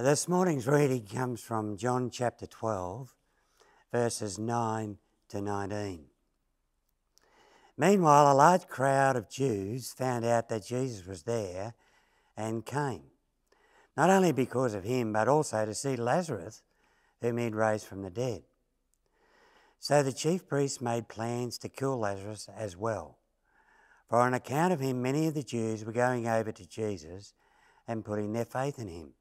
This morning's reading comes from John chapter 12, verses 9 to 19. Meanwhile, a large crowd of Jews found out that Jesus was there and came, not only because of him, but also to see Lazarus, whom he had raised from the dead. So the chief priests made plans to kill Lazarus as well. For on account of him, many of the Jews were going over to Jesus and putting their faith in him.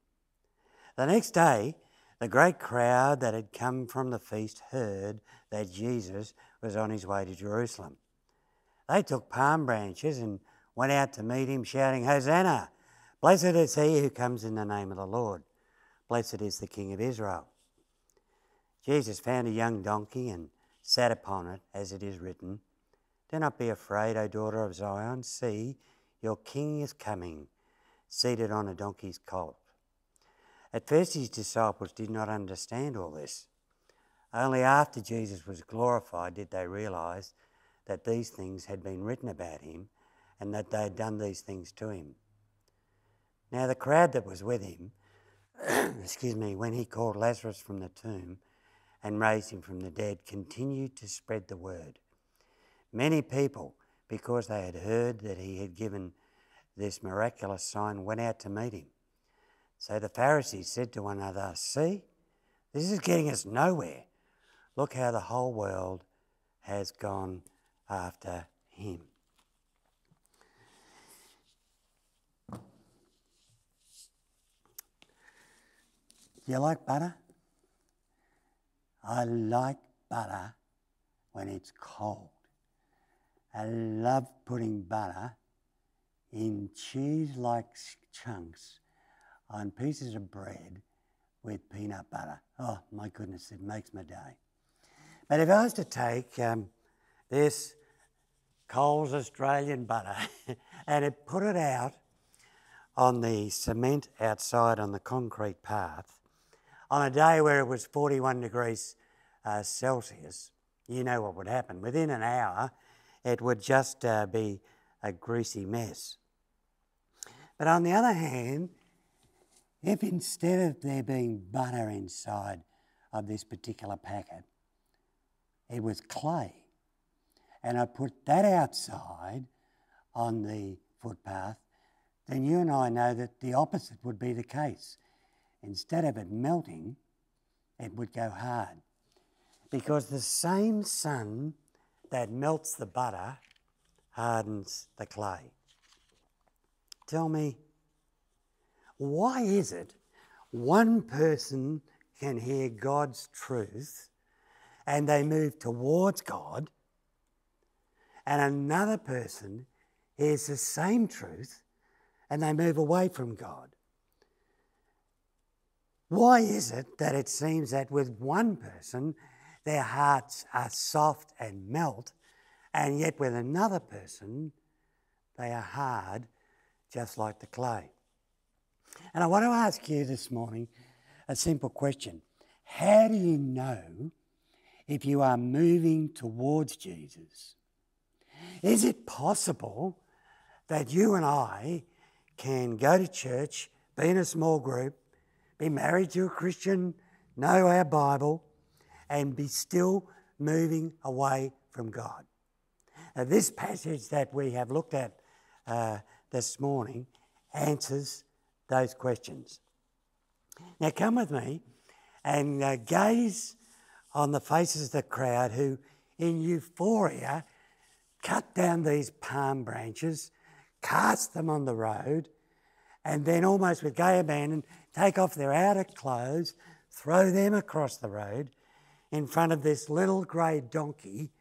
The next day, the great crowd that had come from the feast heard that Jesus was on his way to Jerusalem. They took palm branches and went out to meet him, shouting, Hosanna! Blessed is he who comes in the name of the Lord. Blessed is the King of Israel. Jesus found a young donkey and sat upon it, as it is written, Do not be afraid, O daughter of Zion. See, your king is coming, seated on a donkey's colt. At first, his disciples did not understand all this. Only after Jesus was glorified did they realize that these things had been written about him and that they had done these things to him. Now, the crowd that was with him, excuse me, when he called Lazarus from the tomb and raised him from the dead, continued to spread the word. Many people, because they had heard that he had given this miraculous sign, went out to meet him. So the Pharisees said to one another, See, this is getting us nowhere. Look how the whole world has gone after him. You like butter? I like butter when it's cold. I love putting butter in cheese like chunks on pieces of bread with peanut butter. Oh my goodness, it makes my day. But if I was to take um, this Coles Australian butter and it put it out on the cement outside on the concrete path on a day where it was 41 degrees uh, Celsius, you know what would happen. Within an hour, it would just uh, be a greasy mess. But on the other hand, if instead of there being butter inside of this particular packet, it was clay, and I put that outside on the footpath, then you and I know that the opposite would be the case. Instead of it melting, it would go hard. Because the same sun that melts the butter hardens the clay. Tell me, why is it one person can hear God's truth and they move towards God, and another person hears the same truth and they move away from God? Why is it that it seems that with one person their hearts are soft and melt, and yet with another person they are hard, just like the clay? And I want to ask you this morning a simple question How do you know if you are moving towards Jesus? Is it possible that you and I can go to church, be in a small group, be married to a Christian, know our Bible, and be still moving away from God? Now, this passage that we have looked at uh, this morning answers those questions. Now, come with me and uh, gaze on the faces of the crowd who, in euphoria, cut down these palm branches, cast them on the road, and then, almost with gay abandon, take off their outer clothes, throw them across the road in front of this little grey donkey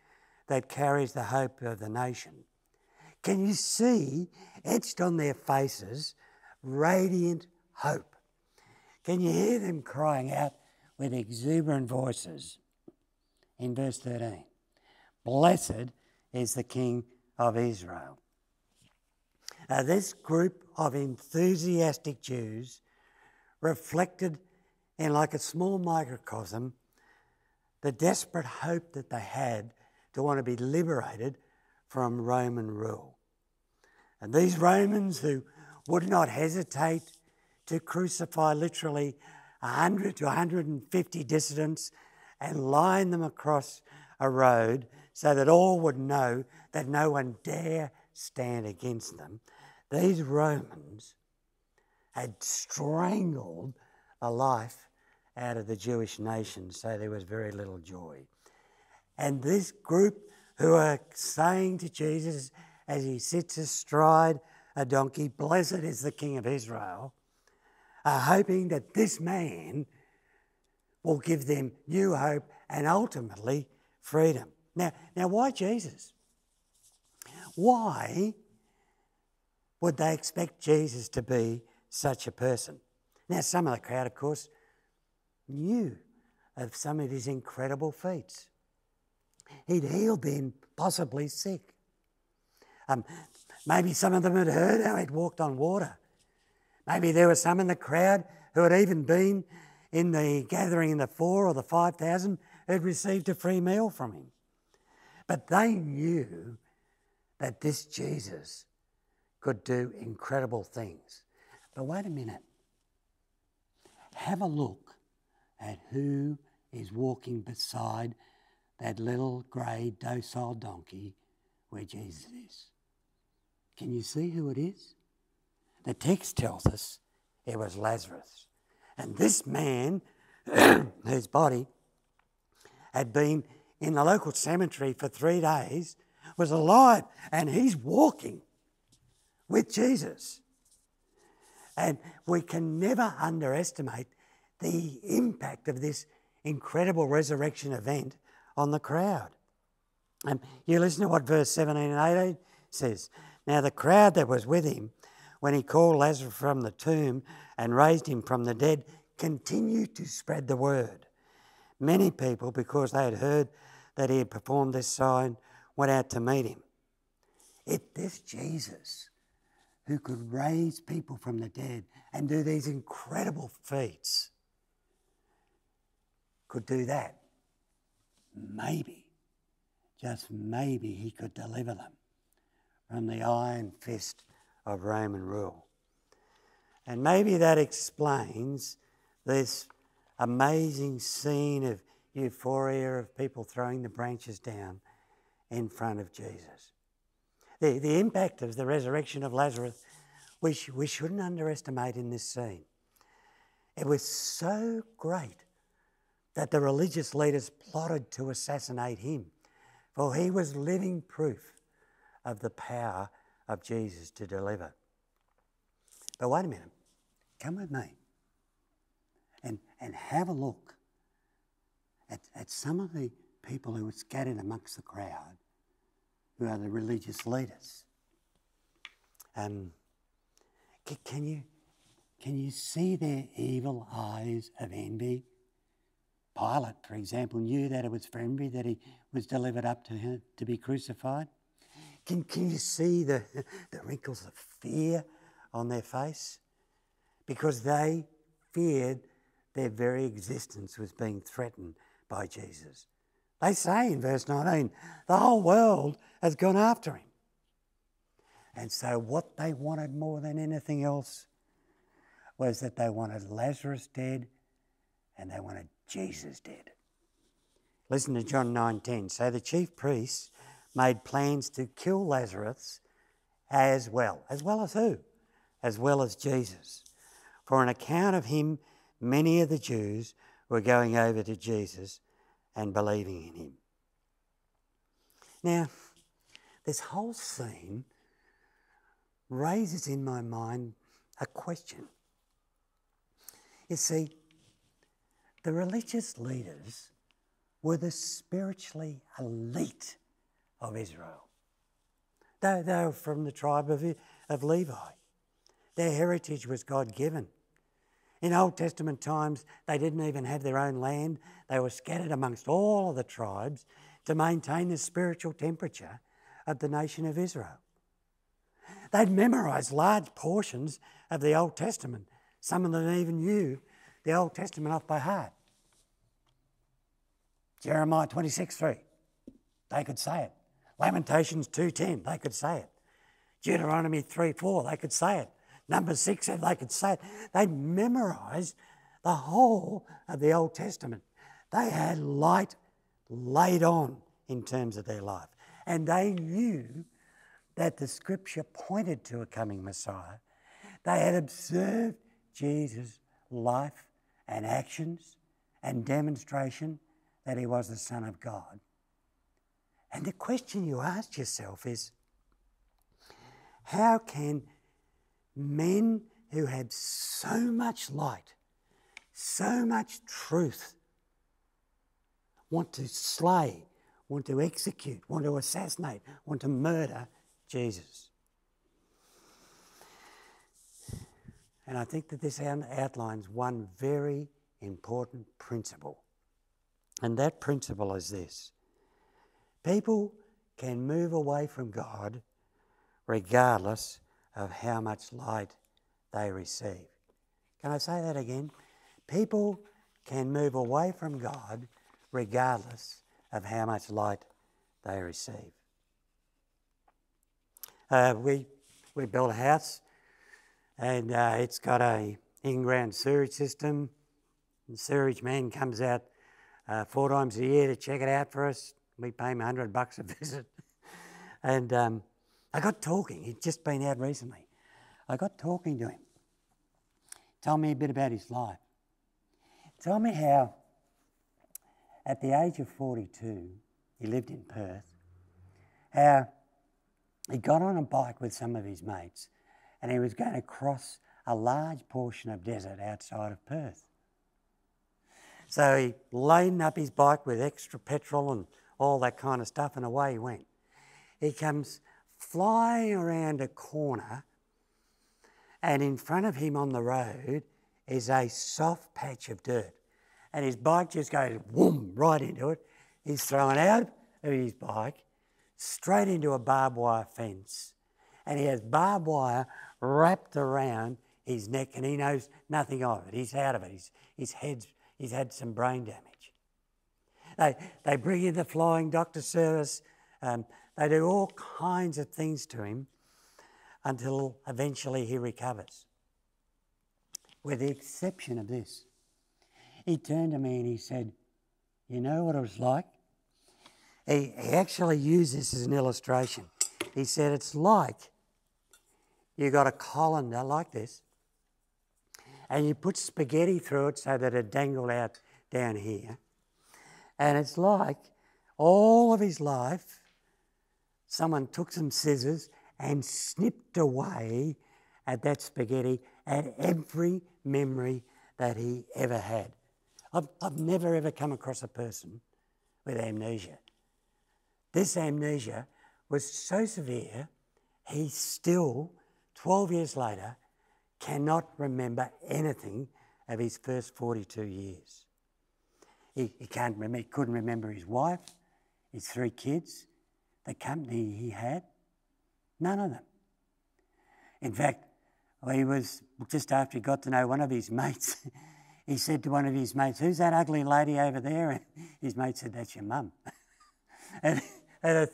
that carries the hope of the nation. Can you see etched on their faces radiant hope. Can you hear them crying out with exuberant voices? In verse 13, Blessed is the King of Israel. Now, this group of enthusiastic Jews reflected in like a small microcosm the desperate hope that they had to want to be liberated from Roman rule. And these Romans who would not hesitate to crucify literally 100 to 150 dissidents and line them across a road so that all would know that no one dare stand against them. These Romans had strangled the life out of the Jewish nation, so there was very little joy. And this group who are saying to Jesus as he sits astride a donkey, Blessed is the King of Israel, are hoping that this man will give them new hope and ultimately freedom. Now, now why Jesus? Why would they expect Jesus to be such a person? Now, some of the crowd, of course, knew of some of his incredible feats. He'd healed the impossibly sick. Um, maybe some of them had heard how he'd walked on water. Maybe there were some in the crowd who had even been in the gathering in the four or the 5,000 who'd received a free meal from him. But they knew that this Jesus could do incredible things. But wait a minute. Have a look at who is walking beside that little grey docile donkey where Jesus is. Can you see who it is? The text tells us it was Lazarus. And this man, whose body had been in the local cemetery for three days, was alive and he's walking with Jesus. And we can never underestimate the impact of this incredible resurrection event on the crowd. And you listen to what verse 17 and 18 says. Now, the crowd that was with him when he called Lazarus from the tomb and raised him from the dead continued to spread the word. Many people, because they had heard that he had performed this sign, went out to meet him. If this Jesus, who could raise people from the dead and do these incredible feats, could do that. Maybe, just maybe, he could deliver them from the iron fist of Roman rule. And maybe that explains this amazing scene of euphoria of people throwing the branches down in front of Jesus. The, the impact of the resurrection of Lazarus, we, we shouldn't underestimate in this scene. It was so great that the religious leaders plotted to assassinate him, for he was living proof of the power of Jesus to deliver. But wait a minute, come with me and, and have a look at, at some of the people who were scattered amongst the crowd who are the religious leaders. Um, can, you, can you see their evil eyes of envy? Pilate, for example, knew that it was for envy that he was delivered up to him to be crucified. Can, can you see the, the wrinkles of fear on their face? Because they feared their very existence was being threatened by Jesus. They say in verse 19, the whole world has gone after him. And so, what they wanted more than anything else was that they wanted Lazarus dead and they wanted Jesus dead. Listen to John 9:10. So the chief priests made plans to kill Lazarus as well. As well as who? As well as Jesus. For an account of him, many of the Jews were going over to Jesus and believing in him. Now, this whole scene raises in my mind a question. You see, the religious leaders were the spiritually elite of Israel. They, they were from the tribe of, of Levi. Their heritage was God given. In Old Testament times, they didn't even have their own land. They were scattered amongst all of the tribes to maintain the spiritual temperature of the nation of Israel. They'd memorized large portions of the Old Testament. Some of them even knew the Old Testament off by heart. Jeremiah 26 3, they could say it. Lamentations 2.10, they could say it. Deuteronomy 3 4, they could say it. number six, if they could say it. They memorized the whole of the Old Testament. They had light laid on in terms of their life. And they knew that the scripture pointed to a coming Messiah. They had observed Jesus' life and actions and demonstration that he was the Son of God. And the question you ask yourself is how can men who have so much light, so much truth, want to slay, want to execute, want to assassinate, want to murder Jesus? And I think that this outlines one very important principle. And that principle is this people can move away from God regardless of how much light they receive. Can I say that again? People can move away from God regardless of how much light they receive. Uh, we, we built a house and uh, it's got a in-ground sewage system. The sewage man comes out uh, four times a year to check it out for us. We pay him 100 bucks a visit. and um, I got talking. He'd just been out recently. I got talking to him. Tell me a bit about his life. Tell me how, at the age of 42, he lived in Perth, how he got on a bike with some of his mates and he was going to cross a large portion of desert outside of Perth. So he laden up his bike with extra petrol and all that kind of stuff, and away he went. He comes flying around a corner, and in front of him on the road is a soft patch of dirt. And his bike just goes whoom right into it. He's thrown out of his bike straight into a barbed wire fence. And he has barbed wire wrapped around his neck and he knows nothing of it. He's out of it. He's, his head's, he's had some brain damage. They, they bring in the flying doctor service. Um, they do all kinds of things to him until eventually he recovers. With the exception of this, he turned to me and he said, You know what it was like? He, he actually used this as an illustration. He said, It's like you got a colander like this, and you put spaghetti through it so that it dangled out down here. And it's like all of his life, someone took some scissors and snipped away at that spaghetti at every memory that he ever had. I've, I've never ever come across a person with amnesia. This amnesia was so severe, he still, 12 years later, cannot remember anything of his first 42 years. He, he can't remember, he couldn't remember his wife, his three kids, the company he had. None of them. In fact, he was just after he got to know one of his mates. he said to one of his mates, "Who's that ugly lady over there?" And his mate said, "That's your mum." and, and,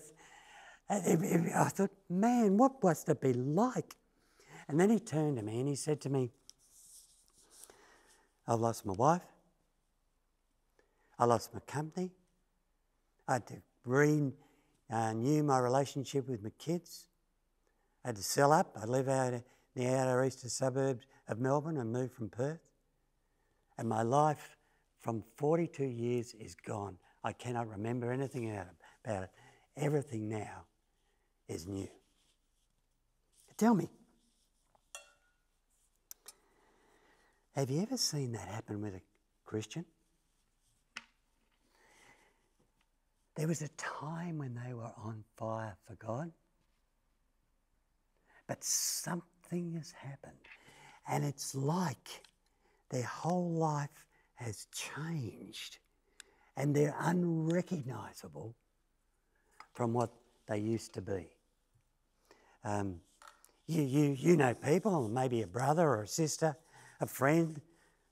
I thought, man, what must it be like? And then he turned to me and he said to me, "I've lost my wife. I lost my company. I had to renew my relationship with my kids. I had to sell up. I live out in the outer eastern suburbs of Melbourne and moved from Perth. And my life from 42 years is gone. I cannot remember anything about it. Everything now is new. Tell me, have you ever seen that happen with a Christian? There was a time when they were on fire for God, but something has happened, and it's like their whole life has changed, and they're unrecognizable from what they used to be. Um, you, you, you know people, maybe a brother or a sister, a friend,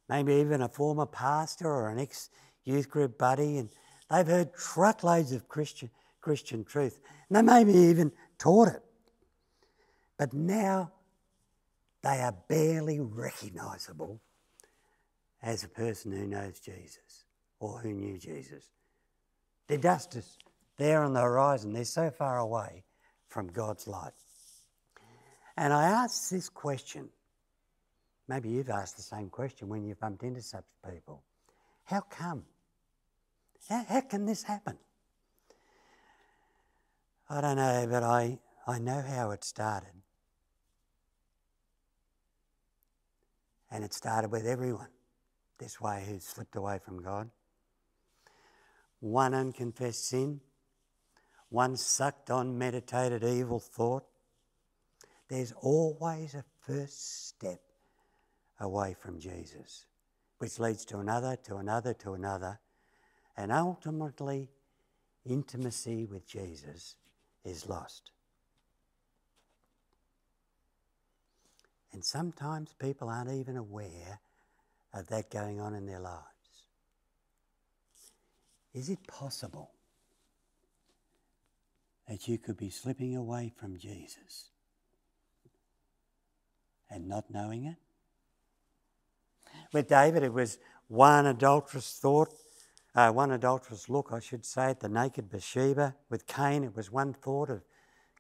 maybe even a former pastor or an ex youth group buddy, and They've heard truckloads of Christian, Christian truth. And they maybe even taught it. But now they are barely recognisable as a person who knows Jesus or who knew Jesus. They're just as there on the horizon, they're so far away from God's light. And I ask this question. Maybe you've asked the same question when you've bumped into such people. How come? How, can this happen? I don't know, but I, I know how it started. And it started with everyone this way who slipped away from God. One unconfessed sin, one sucked on meditated evil thought. There's always a first step away from Jesus, which leads to another, to another, to another, and ultimately, intimacy with Jesus is lost. And sometimes people aren't even aware of that going on in their lives. Is it possible that you could be slipping away from Jesus and not knowing it? With David, it was one adulterous thought, uh, one adulterous look, I should say, at the naked Bathsheba. With Cain, it was one thought of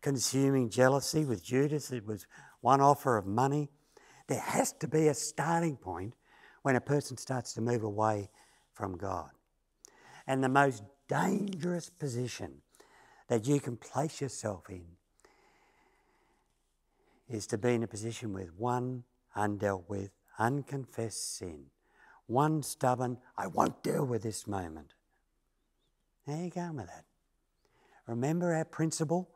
consuming jealousy. With Judas, it was one offer of money. There has to be a starting point when a person starts to move away from God. And the most dangerous position that you can place yourself in is to be in a position with one undealt with, unconfessed sin, one stubborn, I won't deal with this moment. How are you going with that? Remember our principle?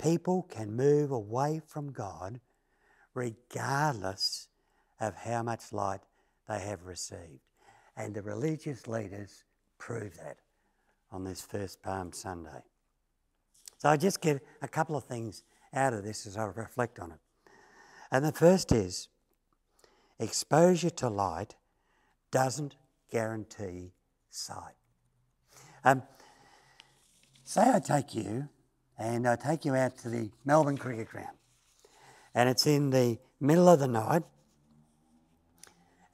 People can move away from God regardless of how much light they have received. And the religious leaders prove that on this first Palm Sunday. So I just get a couple of things out of this as I reflect on it. And the first is exposure to light doesn't guarantee sight. Um, say I take you and I take you out to the Melbourne Cricket Ground and it's in the middle of the night,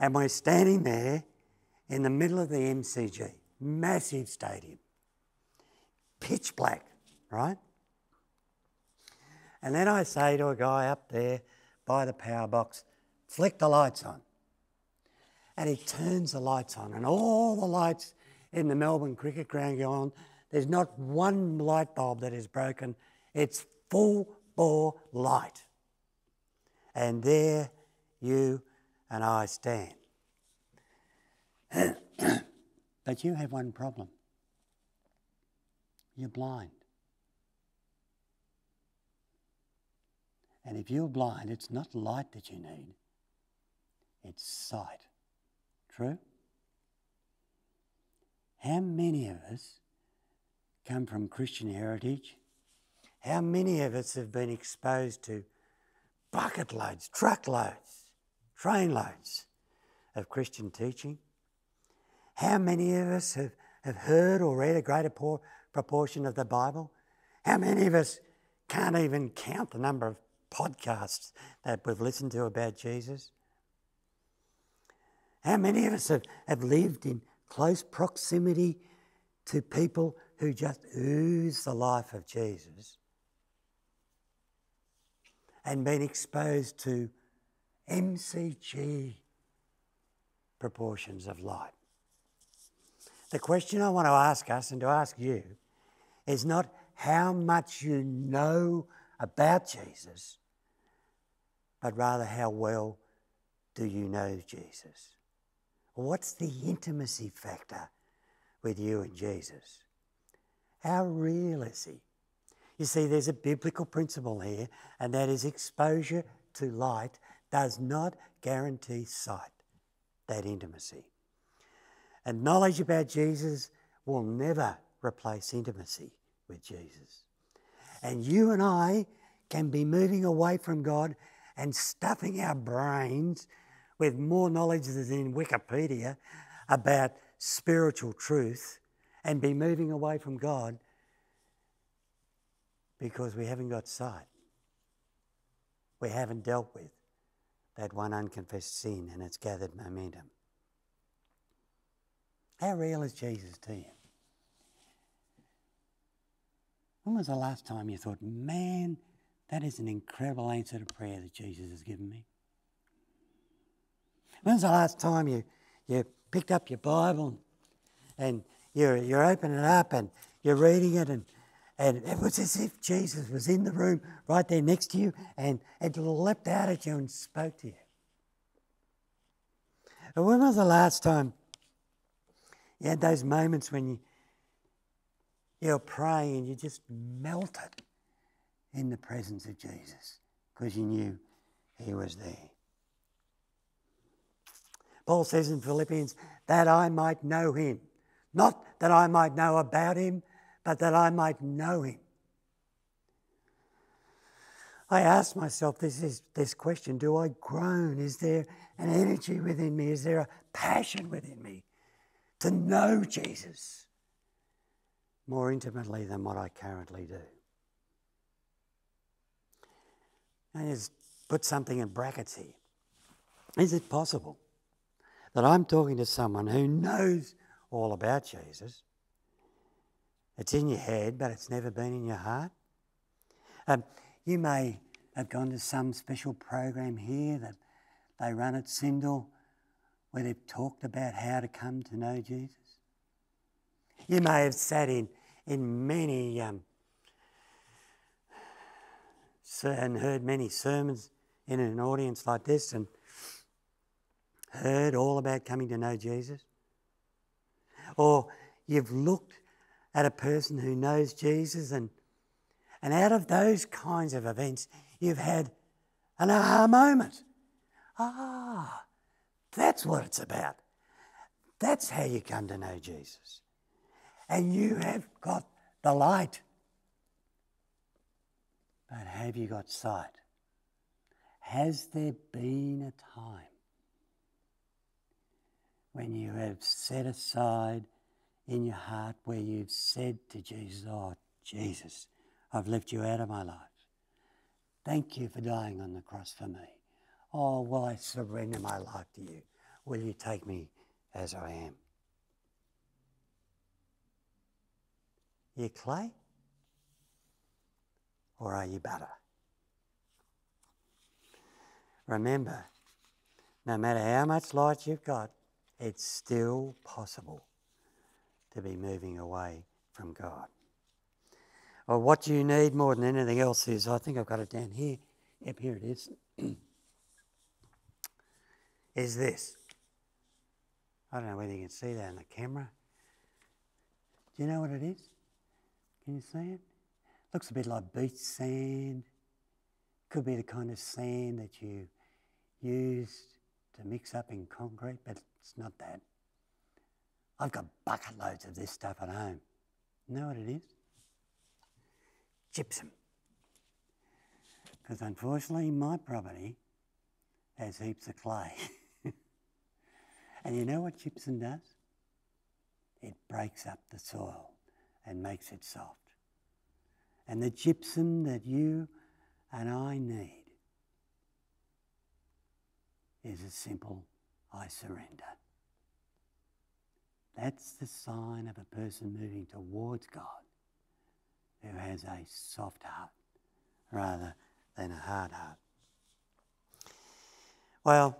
and we're standing there in the middle of the MCG, massive stadium, pitch black, right? And then I say to a guy up there by the power box, flick the lights on. And he turns the lights on, and all the lights in the Melbourne cricket ground go on. There's not one light bulb that is broken, it's full bore light. And there you and I stand. but you have one problem you're blind. And if you're blind, it's not light that you need, it's sight. True? How many of us come from Christian heritage? How many of us have been exposed to bucket loads, truck loads, train loads of Christian teaching. How many of us have, have heard or read a greater por- proportion of the Bible? How many of us can't even count the number of podcasts that we've listened to about Jesus? How many of us have, have lived in close proximity to people who just ooze the life of Jesus? and been exposed to MCG proportions of light. The question I want to ask us and to ask you is not how much you know about Jesus, but rather how well do you know Jesus? What's the intimacy factor with you and Jesus? How real is he? You see, there's a biblical principle here, and that is exposure to light does not guarantee sight, that intimacy. And knowledge about Jesus will never replace intimacy with Jesus. And you and I can be moving away from God and stuffing our brains with more knowledge than in Wikipedia about spiritual truth and be moving away from God because we haven't got sight. We haven't dealt with that one unconfessed sin and it's gathered momentum. How real is Jesus to you? When was the last time you thought, man, that is an incredible answer to prayer that Jesus has given me? When's the last time you, you picked up your Bible and you're, you're opening it up and you're reading it and, and it was as if Jesus was in the room right there next to you and, and leapt out at you and spoke to you? And when was the last time you had those moments when you, you're praying and you just melted in the presence of Jesus because you knew he was there? Paul says in Philippians, that I might know him. Not that I might know about him, but that I might know him. I ask myself this, is, this question Do I groan? Is there an energy within me? Is there a passion within me to know Jesus more intimately than what I currently do? I just put something in brackets here. Is it possible that I'm talking to someone who knows all about Jesus? It's in your head, but it's never been in your heart. Um, you may have gone to some special program here that they run at Syndal where they've talked about how to come to know Jesus. You may have sat in, in many um, and heard many sermons in an audience like this and heard all about coming to know Jesus. Or you've looked at a person who knows Jesus and and out of those kinds of events, you've had an aha moment. Ah, that's what it's about. That's how you come to know Jesus. And you have got the light. But have you got sight? Has there been a time when you have set aside in your heart where you've said to Jesus, Oh, Jesus, I've left you out of my life. Thank you for dying on the cross for me. Oh, will I surrender my life to you? Will you take me as I am? You clay? Or are you butter? Remember, no matter how much light you've got, it's still possible to be moving away from God. Well, what you need more than anything else is, I think I've got it down here. Yep, here it is. is this. I don't know whether you can see that in the camera. Do you know what it is? Can you see it? Looks a bit like beach sand. Could be the kind of sand that you use to mix up in concrete, but it's not that. I've got bucket loads of this stuff at home. You know what it is? Gypsum. Because unfortunately, my property has heaps of clay. and you know what gypsum does? It breaks up the soil and makes it soft. And the gypsum that you and I need is a simple I surrender. That's the sign of a person moving towards God who has a soft heart rather than a hard heart. Well,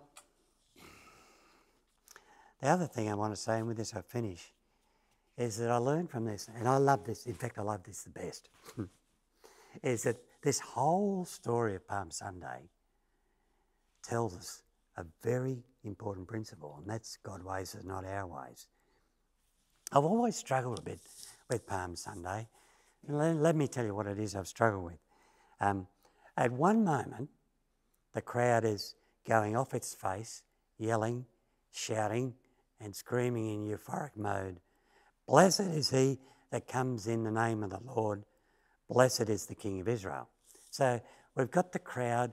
the other thing I want to say, and with this I finish, is that I learned from this, and I love this, in fact, I love this the best, is that this whole story of Palm Sunday tells us a very important principle, and that's God's ways is not our ways. I've always struggled a bit with Palm Sunday. Let, let me tell you what it is I've struggled with. Um, at one moment, the crowd is going off its face, yelling, shouting, and screaming in euphoric mode. Blessed is he that comes in the name of the Lord. Blessed is the King of Israel. So we've got the crowd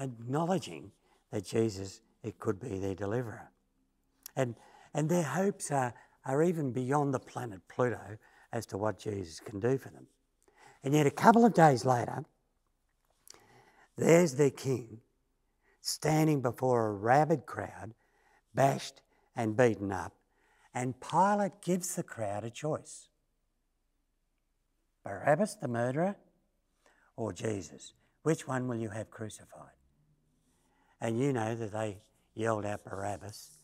acknowledging that Jesus, it could be their deliverer. And, and their hopes are, are even beyond the planet Pluto as to what Jesus can do for them. And yet, a couple of days later, there's their king standing before a rabid crowd, bashed and beaten up, and Pilate gives the crowd a choice Barabbas, the murderer, or Jesus? Which one will you have crucified? And you know that they yelled out Barabbas,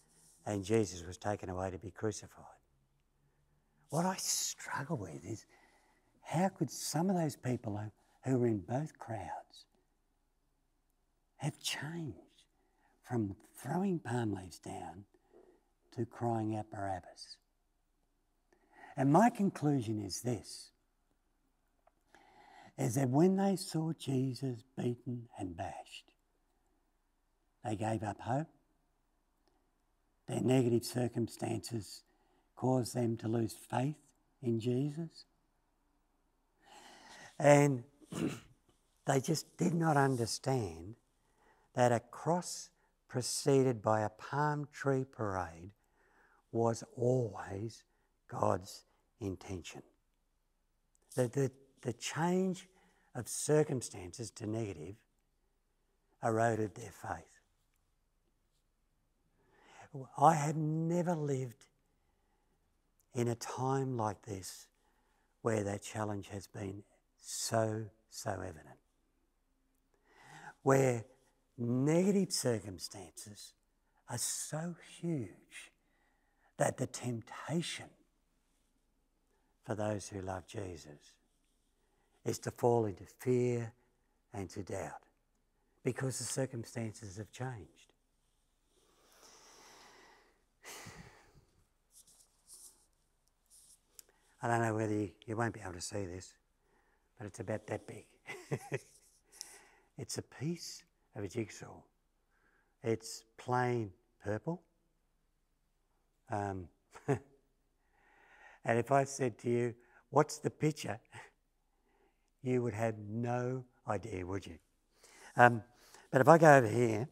and Jesus was taken away to be crucified. What I struggle with is how could some of those people who were in both crowds have changed from throwing palm leaves down to crying out Barabbas? And my conclusion is this is that when they saw Jesus beaten and bashed, they gave up hope. Their negative circumstances caused them to lose faith in Jesus. And they just did not understand that a cross preceded by a palm tree parade was always God's intention. The, the, the change of circumstances to negative eroded their faith. I have never lived in a time like this where that challenge has been so, so evident. Where negative circumstances are so huge that the temptation for those who love Jesus is to fall into fear and to doubt because the circumstances have changed. I don't know whether you, you won't be able to see this, but it's about that big. it's a piece of a jigsaw. It's plain purple. Um, and if I said to you, What's the picture? you would have no idea, would you? Um, but if I go over here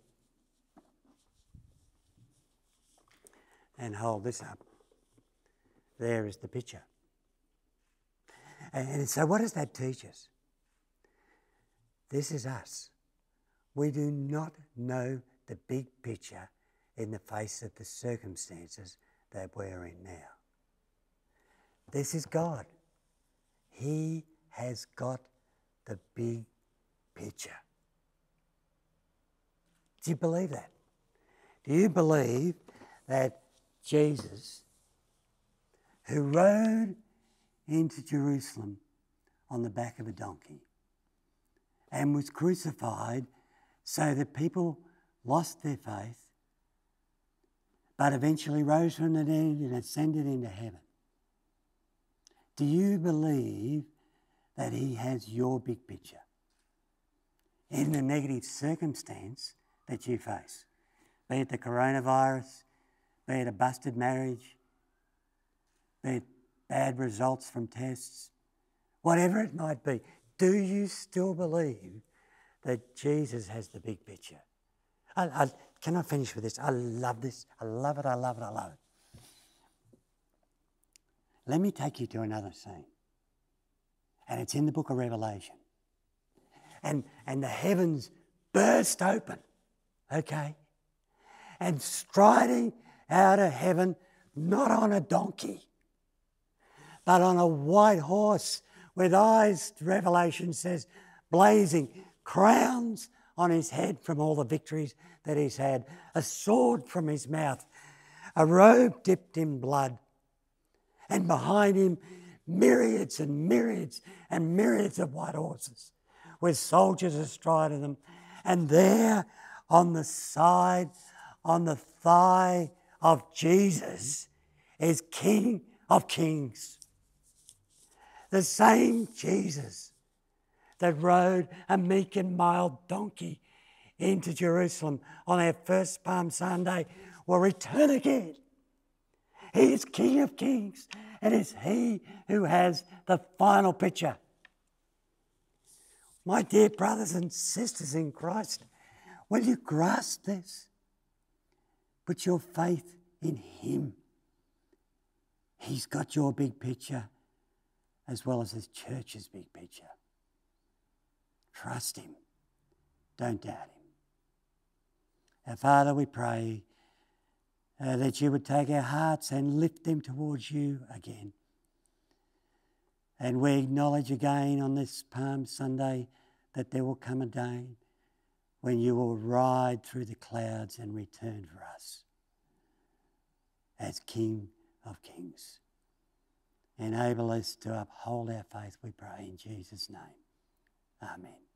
and hold this up, there is the picture. And so, what does that teach us? This is us. We do not know the big picture in the face of the circumstances that we're in now. This is God. He has got the big picture. Do you believe that? Do you believe that Jesus, who rode into Jerusalem on the back of a donkey and was crucified so that people lost their faith, but eventually rose from the dead and ascended into heaven. Do you believe that He has your big picture in the negative circumstance that you face? Be it the coronavirus, be it a busted marriage, be it bad results from tests, whatever it might be, do you still believe that Jesus has the big picture? I, I, can I finish with this? I love this. I love it. I love it. I love it. Let me take you to another scene. And it's in the book of Revelation. And, and the heavens burst open, okay? And striding out of heaven, not on a donkey, but on a white horse with eyes, Revelation says, blazing, crowns on his head from all the victories that he's had, a sword from his mouth, a robe dipped in blood, and behind him, myriads and myriads and myriads of white horses with soldiers astride of them. And there on the side, on the thigh of Jesus, is King of Kings the same Jesus that rode a meek and mild donkey into Jerusalem on our first Palm Sunday will return again. He is King of Kings, and it's He who has the final picture. My dear brothers and sisters in Christ, will you grasp this? Put your faith in Him. He's got your big picture as well as his church's big picture. Trust him. Don't doubt him. Our Father, we pray uh, that you would take our hearts and lift them towards you again. And we acknowledge again on this Palm Sunday that there will come a day when you will ride through the clouds and return for us as King of Kings. Enable us to uphold our faith, we pray in Jesus' name. Amen.